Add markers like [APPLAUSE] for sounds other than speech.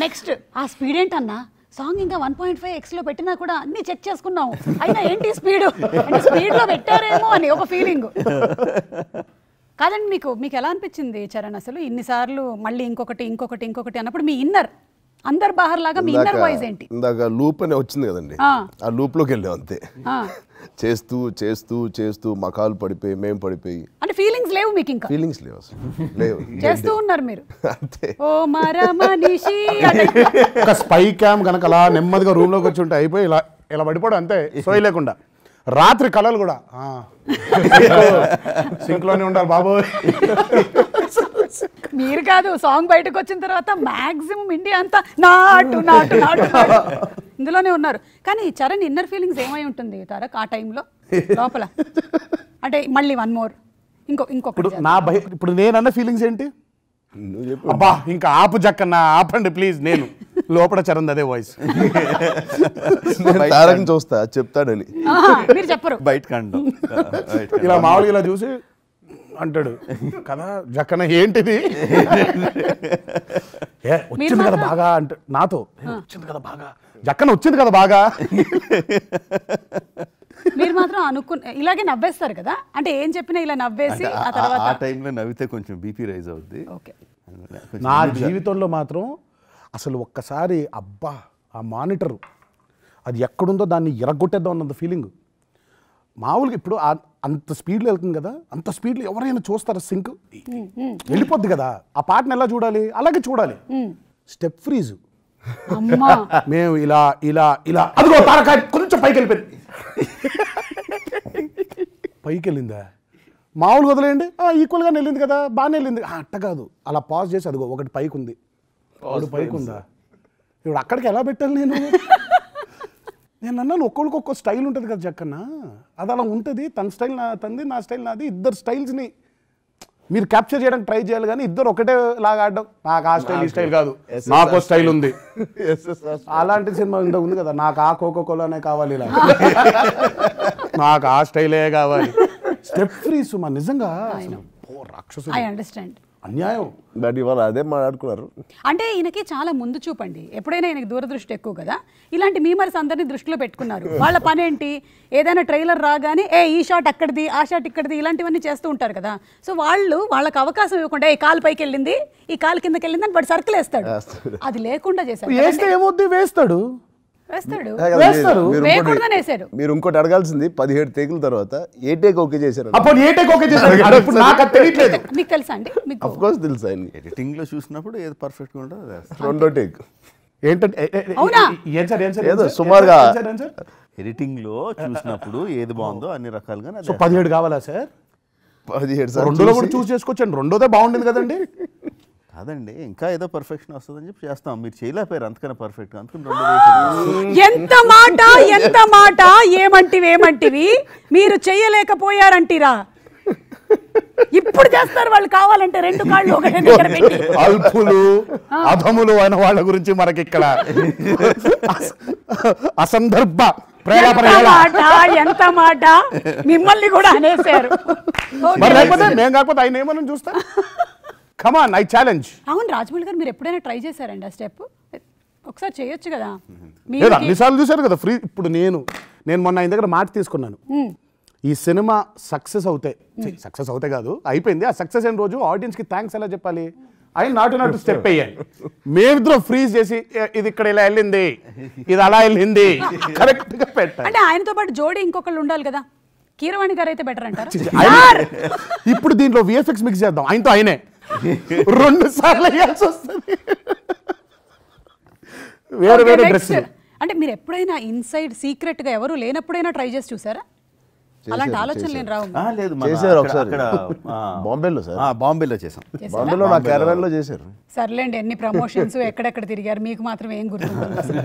Next ఆ speed ఏంటన్నా? Song ఇంకా వన్ పాయింట్ ఫైవ్ ఎక్స్లో పెట్టినా కూడా అన్ని చెక్ చేసుకున్నాం. అయినా ఏంటి స్పీడ్ స్పీడ్లో పెట్టారేమో అని ఒక ఫీలింగ్ కాదండి మీకు మీకు ఎలా అనిపించింది చరణ్ అసలు? ఇన్నిసార్లు మళ్ళీ ఇంకొకటి ఇంకొకటి ఇంకొకటి అన్నప్పుడు మీ ఇన్నర్ అందర్ బాహర్ లాగా మీ ఇన్నర్ వాయిస్ ఏంటి? ఇందాక లూప్ అనే వచ్చింది కదండి. ఆ. లూప్లోకి వెళ్ళాం అంతే. చేస్తూ చేస్తూ చేస్తూ మా కాలు పడిపోయి మేము పడిపోయి. అంటే ఫీలింగ్స్ లేవు మీకు ఇంకా? ఫీలింగ్స్ లేవు అసలు. లేవు. చేస్తూ ఉన్నారు మీరు? అంతే. ఓ మర మనిషి ఒక స్పై క్యామ్ కనుక అలా నెమ్మదిగా రూమ్లోకి వచ్చి ఉంటే అయిపోయి ఇలా ఇలా పడిపోవడం అంతే సోయి లేకుండా. రాత్రి కళలు కూడా సింక్లోనే ఉండాలి బాబోయ్. మీరు కాదు సాంగ్ బయటకు వచ్చిన తర్వాత మాక్సిమం ఇండియా అంతా నాటు నాటు నాటు నాటు. ఇందులోనే ఉన్నారు. కానీ చరణ్ ఇన్నర్ ఫీలింగ్స్ ఏమై ఉంటుంది తారక్? ఆ టైంలో? లోపల? అంటే మళ్ళీ వన్ మోర్ ఇంకో ఇంకొకటి నా భయ ఇప్పుడు నేనన్న ఫీలింగ్స్ ఏంటి? అబ్బా ఇంకా ఆపు జక్కన్న ఆపండి ప్లీజ్ నేను. లోపల చరంది అదే వాయిస్ నేను తారకని చూస్తా చెప్తాడని. మీరు చెప్పరు. బయట కండం. [LAUGHS] ఇలా మామూలుగా ఇలా చూసి అంటాడు. కదా జక్కన ఏంటిది? [LAUGHS] ఏ వచ్చింది కదా బాగా అంటే నాతో. "ఏ, వచ్చింది కదా బాగా. జక్కన వచ్చింది కదా బాగా. [LAUGHS] మీరు మాత్రం అనుకున్న ఇలాగే నవ్వేస్తారు కదా? అంటే ఏం చెప్పినా ఇలా నవ్వేసి ఆ టైంలో నవ్వితే కొంచెం బీపీ రైజ్ అవుద్ది. ఓకే. నా జీవితంలో మాత్రం అసలు ఒక్కసారి అబ్బా ఆ మానిటర్. అది ఎక్కడుందో దాన్ని ఎరగొట్టేద్దాం అన్నంత ఫీలింగ్. మామూలుగా ఇప్పుడు ఆ- అంత స్పీడ్లో వెళ్తుంది కదా అంత స్పీడ్లో ఎవరైనా చూస్తారా సింక్? వెళ్ళిపోద్ది కదా ఆ పాటను ఎలా చూడాలి? అలాగే చూడాలి. Step freeze. అమ్మా. మేము ఇలా ఇలా ఇలా. అదిగో తారక కొంచెం పైకి వెళ్ళిపోయింది పైకి వెళ్ళిందా? మామూలుగా వదిలేయండి. ఈక్వల్గా వెళ్ళింది కదా బాగానే వెళ్ళింది. అట్ట కాదు. అలా పాజ్ చేసి అదిగో ఒకటి పైకి ఉంది పైకి ఉందా ఇప్పుడు అక్కడికి ఎలా పెట్టాలి నేను? నేను అన్నాను ఒక్కొక్కరికి ఒక్కో స్టైల్ ఉంటుంది కదా జక్కన్న. అది అలా ఉంటుంది తన స్టైల్ నా తంది నా స్టైల్ నాది ఇద్దరు స్టైల్స్ని మీరు క్యాప్చర్ చేయడానికి ట్రై చేయాలి కానీ ఇద్దరు ఒకటే లాగా ఆడడం. నాకు ఆ స్టైల్ ఈ స్టైల్ కాదు. నాకు స్టైల్ ఉంది. అలాంటి సినిమా ఇంత ఉంది కదా నాకు ఆ కోకో కోలానే కావాలి ఇలా. నాకు ఆ స్టైలే కావాలి. స్టెప్ ఫ్రీ సుమా నిజంగా. రాక్షసుడు. ఐ అండర్స్టాండ్ అన్యాయం. ఇవాళ అదే మాట్లాడుకున్నారు. అంటే ఈయనకి చాలా ముందు చూపండి. ఎప్పుడైనా ఈయనకి దూరదృష్టి ఎక్కువ కదా? ఇలాంటి మీమర్స్ అందరినీ దృష్టిలో పెట్టుకున్నారు. [LAUGHS] వాళ్ళ పని ఏంటి ఏదైనా ట్రైలర్ రాగానే ఏ ఈ షాట్ అక్కడిది ఆ షాట్ ఇక్కడిది ఇలాంటివన్నీ చేస్తూ ఉంటారు కదా? సో వాళ్ళు వాళ్ళకి అవకాశం ఇవ్వకుండా ఈ కాలు పైకి వెళ్ళింది ఈ కాలు కిందకి వెళ్ళింది అని వాడు సర్కిల్ వేస్తాడు. అది లేకుండా చేశాడు. వేస్తే ఏమవుద్ది వేస్తాడు. వేస్తాడు వేస్తారు. మీరు ఇంకోటి- వేశారు. మీరు ఇంకోటి అడగాల్సింది పదిహేడు టేకుల తర్వాత ఏ టేక్ ఓకే చేశారు అప్పుడు ఏ టేక్ ఓకే ఇప్పుడు నాకు అది తెలియట్లేదు మీకు తెలుసా అండి మీకు అఫ్ కోర్స్ తెలుసు ఆయన ఎడిటింగ్లో చూసినప్పుడు ఏది పర్ఫెక్ట్గా ఉంటుందో. రెండో టేక్ ఏంటంటే ఏ- సార్ సార్ ఏదో సార్? సుమారుగా. Sir, sir? ఎడిటింగ్లో చూసినప్పుడు ఏది బాగుందో అన్ని రకాలుగా సో పదిహేడు కావాలా సార్ పదిహేడు సార్లు రెండోలో కూడా చూసి- చూస్ చేసుకోవచ్చండి రెండోదే బాగుండేది కదండి కాదండి ఇంకా ఏదో పర్ఫెక్షన్ వస్తుందని చెప్పి చేస్తాం. మీరు చేయలేకపోయారు అంతకన్నా పర్ఫెక్ట్ అందుకని రెండు వేసాం. ఎంత మాట ఎంత మాట ఏమంటివి ఏమంటివి? మీరు చెయ్యలేకపోయారంటిరా ఇప్పుడు చేస్తారు వాళ్ళు కావాలంటే రెండు కాళ్ళు ఒకటే దగ్గర [LAUGHS] పెట్టి. అల్పులు అధములు అయిన వాళ్ళ గురించి మనకి ఇక్కడ అస- అసందర్భ ఎంత? మాట ఎంత మాట? మిమ్మల్ని కూడా అనేశారు. మరి. లేకపోతే మేము కాకపోతే ఆయన ఏమని చూస్తా కమాన్ ఐ ఛాలెంజ్ అవును రాజమౌళి గారు మీరు ఎప్పుడైనా ట్రై చేశారండి ఆ స్టెప్? ఒకసారి చేయొచ్చు కదా. లేదు మీరు అన్నిసార్లు చూశారు కదా ఫ్రీ ఇప్పుడు నేను నేను మొన్న ఆయన దగ్గర మాట తీసుకున్నాను. ఈ సినిమా సక్సెస్ అవుతాయి సక్సెస్ అవుతాయి కాదు అయిపోయింది. ఆ సక్సెస్ అయిన రోజు ఆడియన్స్కి థ్యాంక్స్ ఎలా చెప్పాలి? ఆయన నాటు నాటు స్టెప్ అయ్యాలి మేమిద్దరం ఫ్రీజ్ చేసి "ఏ, ఇది ఇక్కడ ఇలా వెళ్ళింది ఇది అలా వెళ్ళింది. కరెక్ట్గా పెట్టాలి అంటే ఆయనతో పాటు జోడి ఇంకొకళ్ళు ఉండాలి కదా. కీరవాణి గారు అయితే బెటర్ అంటారా? ఇప్పుడు దీంట్లో విఎఫ్ఎక్స్ మిక్స్ చేద్దాం. ఆయనతో ఆయనే. రెండు సార్లు వేయాల్సి వస్తుంది. వేరే వేరే డ్రెస్. అంటే మీరు ఎప్పుడైనా ఇన్సైడ్ సీక్రెట్గా ఎవరు లేనప్పుడైనా ట్రై చేసి చూసారా? అలాంటి ఆలోచనలు నేను రావు? ఆ, లేదు చేశారు ఒకసారి. బాంబేలో సార్. ఆ, బాంబేలో చేసాం? బాంబేలో నా లో చేశారు. సర్లేండి ఎన్ని ప్రమోషన్స్ ఎక్కడెక్కడ తిరిగారు మీకు మాత్రం ఏం గుర్తుంటుంది అసలు